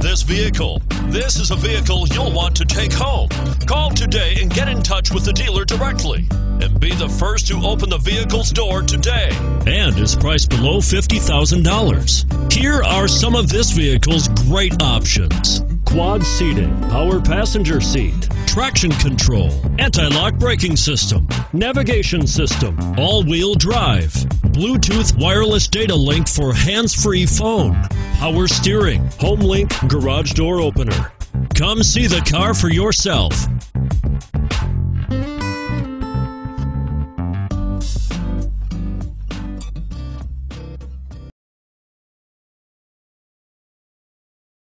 this vehicle. This is a vehicle you'll want to take home. Call today and get in touch with the dealer directly and be the first to open the vehicle's door today. And is priced below $50,000. Here are some of this vehicle's great options quad seating, power passenger seat, traction control, anti lock braking system, navigation system, all wheel drive, Bluetooth wireless data link for hands free phone, power steering, HomeLink garage door opener. Come see the car for yourself.